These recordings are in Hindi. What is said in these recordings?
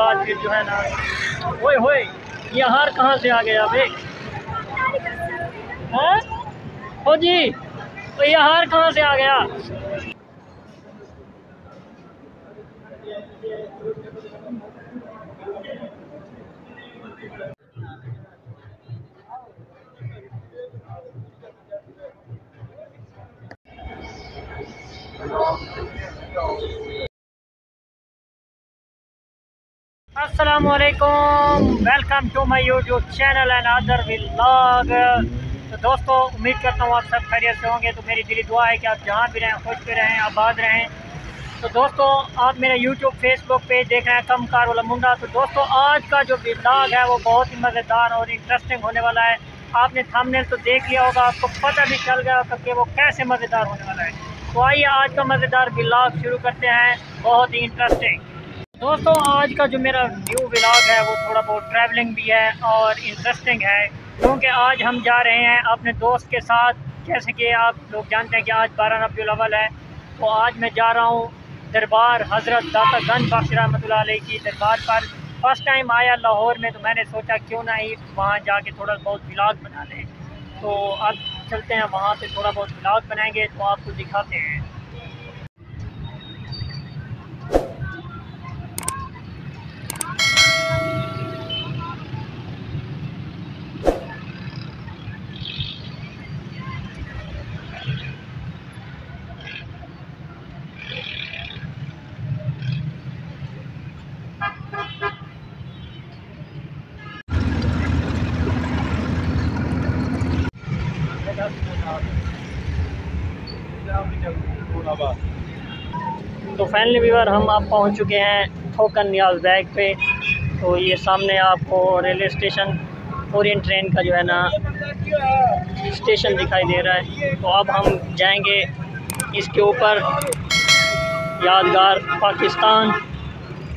बाद फिर जो है ना ओए होए, ये हार कहाँ से आ गया अभी हाँ? ओ जी तो ये हार कहाँ से आ गया? असलकुम welcome to my YouTube channel and other लाग तो दोस्तों, उम्मीद करता हूँ आप सब खैरियत से होंगे। तो मेरी दिली दुआ है कि आप जहाँ भी रहें, खुश भी रहें, आबाद रहें। तो दोस्तों, आप मेरा यूट्यूब फेसबुक पेज देख रहे हैं, कम कार वाला मुंडा। तो दोस्तों, आज का जो व्लॉग है, वो बहुत ही मज़ेदार और इंटरेस्टिंग होने वाला है। आपने थामने तो देख लिया होगा, आपको पता भी चल गया होगा कि वो कैसे मज़ेदार होने वाला है। तो आइए, आज का मज़ेदार व्लॉग शुरू करते हैं। बहुत ही इंटरेस्टिंग दोस्तों, आज का जो मेरा न्यू ब्लॉग है, वो थोड़ा बहुत ट्रैवलिंग भी है और इंटरेस्टिंग है, क्योंकि आज हम जा रहे हैं अपने दोस्त के साथ। जैसे कि आप लोग जानते हैं कि आज बारह रबी अवल है तो आज मैं जा रहा हूँ दरबार हज़रत दाता गंज बख्श रहमत की दरबार पर। फ़र्स्ट टाइम आया लाहौर में तो मैंने सोचा क्यों ना ही वहाँ जाके थोड़ा बहुत ब्लाग बना लें। तो अब चलते हैं, वहाँ पर थोड़ा बहुत ब्लाग बनाएँगे तो आपको दिखाते हैं। फाइनली व्यूवर हम आप पहुँच चुके हैं थोकन न्याज बैग पे। तो ये सामने आपको रेलवे स्टेशन ओरियन ट्रेन का जो है ना, स्टेशन दिखाई दे रहा है। तो अब हम जाएँगे इसके ऊपर। यादगार पाकिस्तान।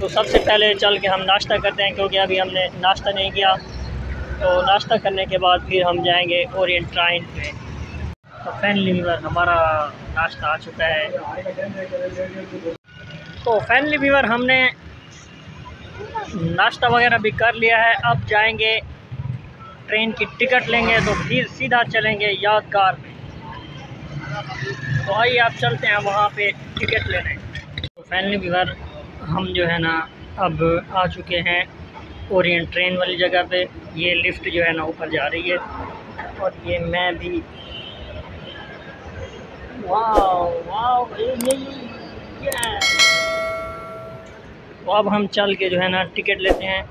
तो सबसे पहले चल के हम नाश्ता करते हैं, क्योंकि अभी हमने नाश्ता नहीं किया। तो नाश्ता करने के बाद फिर हम जाएँगे ओरियन ट्राइन पे। तो फाइनली हमारा नाश्ता आ चुका है। तो फैमिली व्यूवर हमने नाश्ता वगैरह भी कर लिया है। अब जाएँगे ट्रेन की टिकट लेंगे तो फिर सीधा चलेंगे यादगार में। तो आइए आप चलते हैं वहाँ पे टिकट लेने। तो फैमिली व्यूवर हम जो है ना, अब आ चुके हैं ओरिएंट ट्रेन वाली जगह पे। ये लिफ्ट जो है ना, ऊपर जा रही है। और ये मैं भी। वाह वाह तो अब हम चल के जो है ना टिकट लेते हैं।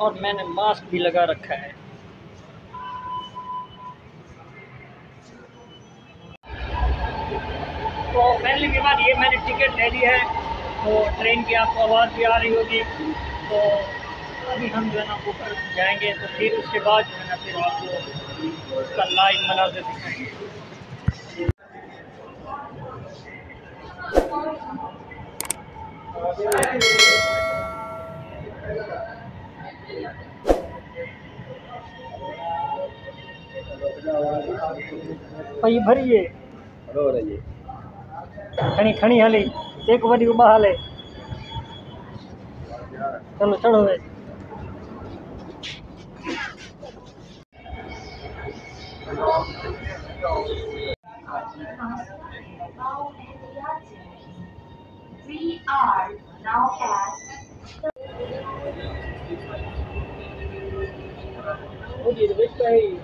और मैंने मास्क भी लगा रखा है। तो पहले के बाद ये मैंने टिकट ले ली है तो ट्रेन की आपको आवाज़ भी आ रही होगी। तो अभी हम जो है ना ऊपर जाएँगे तो फिर उसके बाद जो है ना फिर आपको उसका लाइव मनाजर दिखाएँगे। પછી ભરીએ ખણી ખણી હાલી એક વરી ઉભા હાલે ચલો ચડો હવે Thank you. We are now at Okay, the which way?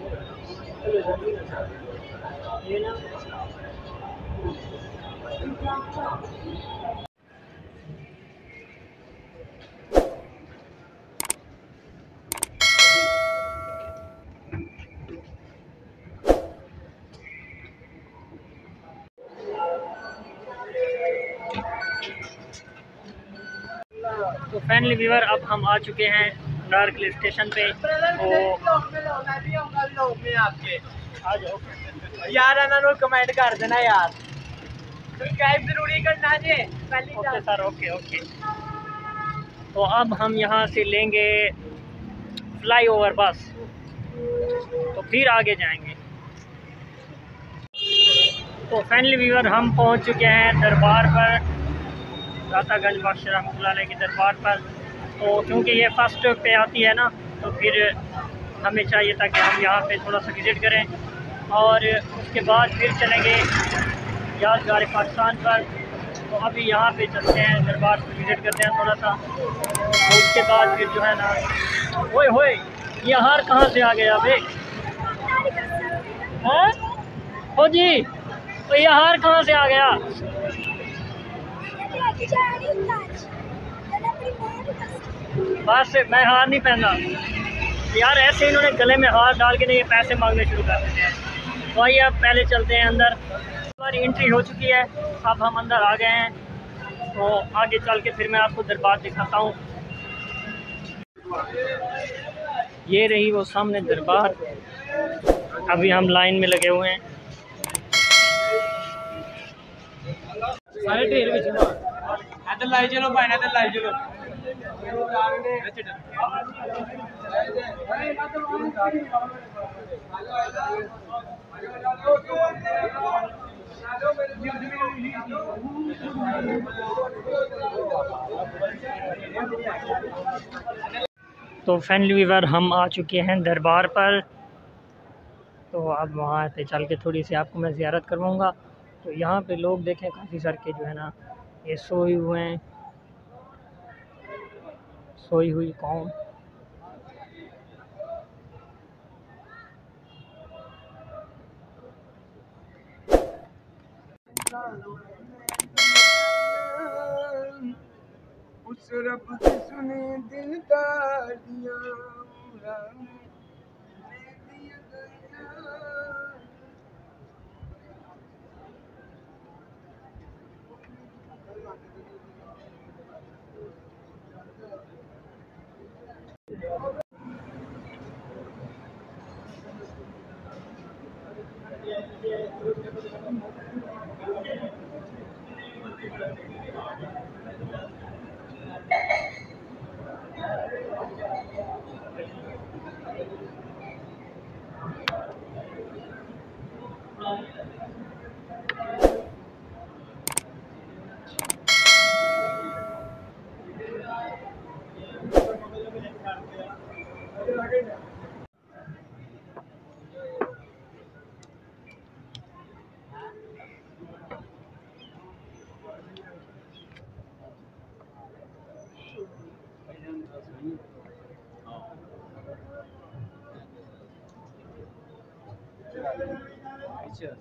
Finally viewer अब हम आ चुके हैं डार्क हिल स्टेशन पे। तो यार कमेंट कर देना यार। सब्सक्राइब ज़रूरी करना जे पहले ओके सर ओके ओके तो अब हम यहाँ से लेंगे फ्लाईओवर बस तो फिर आगे जाएँगे। तो फाइनली व्यूअर हम पहुँच चुके हैं दरबार पर। दातागंज बख्श रहमत के दरबार पर। तो क्योंकि ये फ़र्स्ट पे आती है ना तो फिर हमें चाहिए था कि हम यहाँ पे थोड़ा सा विज़िट करें। और उसके बाद फिर चलेंगे यादगार पाकिस्तान पर। तो अभी यहाँ पे चलते हैं, दरबार पर विज़िट करते हैं थोड़ा सा। तो उसके बाद फिर जो है ना, ओए होए, ये हार कहाँ से आ गया भाई हैं? जी तो ये हार कहाँ से आ गया? बस, मैं हार नहीं पहना। यार, ऐसे इन्होंने गले में हार डाल के नहीं ये पैसे मांगने शुरू कर देते हैं। तो आइए अब पहले चलते हैं अंदर। हमारी एंट्री हो चुकी है। अब हम अंदर आ गए हैं। तो आगे चल के फिर मैं आपको दरबार दिखाता हूँ। ये रही वो सामने दरबार। अभी हम लाइन में लगे हुए हैं। तो फैनली वीवर हम आ चुके हैं दरबार पर। तो अब वहाँ पे चल के थोड़ी सी आपको मैं ज़्यारत करवाऊँगा। तो यहाँ पे लोग देखें, काफ़ी सर के जो है ना ये सोए हुए हैं। सोई हुई कौम। उस रब की सुने Thank you. 谢。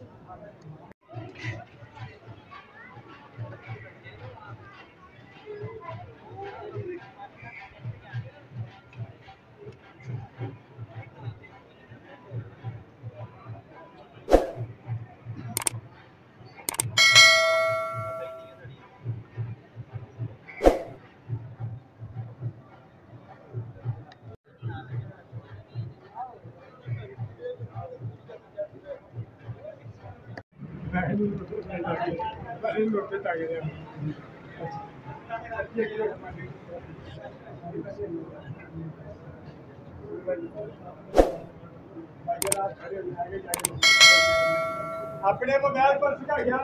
अपने मोबाइल पर सिखा गया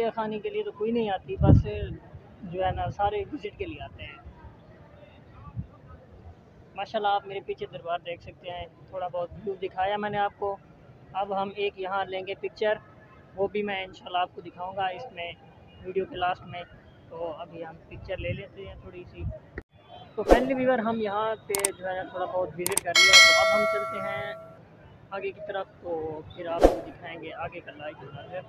आते खाने के लिए तो कोई नहीं आती, बस जो है ना, सारे विज़िट के लिए आते हैं। माशाल्लाह, आप मेरे पीछे दरबार देख सकते हैं, थोड़ा बहुत व्यू दिखाया मैंने आपको। अब हम एक यहाँ लेंगे पिक्चर वो भी मैं इंशाल्लाह आपको दिखाऊँगा इसमें वीडियो के लास्ट में। तो अभी हम पिक्चर ले लेते हैं थोड़ी सी। तो फैमिली व्यूवर हम यहाँ पे जो है थोड़ा बहुत विज़िट कर लिया। तो अब हम चलते हैं आगे की तरफ़ तो फिर आपको दिखाएँगे आगे का नज़र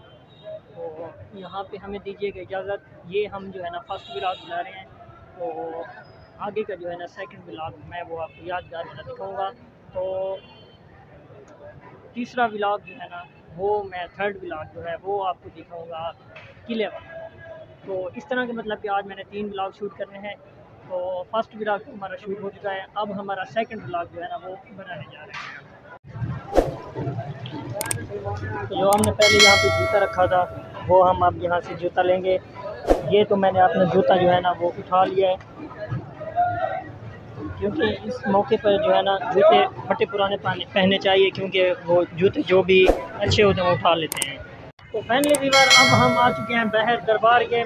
तो यहाँ पे हमें दीजिएगा इजाज़त। ये हम जो है ना फ़र्स्ट ब्लाग बना रहे हैं। तो आगे का जो है ना सेकंड ब्लाग मैं वो आपको यादगार वाला दिखाऊँगा। तो तीसरा ब्लाग जो है ना, वो मैं थर्ड ब्लाग जो है वो आपको दिखाऊँगा किले वाला। तो इस तरह के मतलब कि आज मैंने तीन ब्लाग शूट करने हैं। तो फ़र्स्ट ब्लॉग हमारा शूट हो चुका है। अब हमारा सेकंड ब्लाग जो है ना वो बनाने जा रहे हैं। जो हमने पहले यहाँ पे जूता रखा था, वो हम अब यहाँ से जूता लेंगे। ये तो मैंने अपना जूता जो है ना वो उठा लिया है। क्योंकि इस मौके पर जो है ना जूते फटे पुराने पहने चाहिए, क्योंकि वो जूते जो भी अच्छे होते हैं, वो उठा लेते हैं। तो फैनली दीवार अब हम आ चुके हैं बहर दरबार के।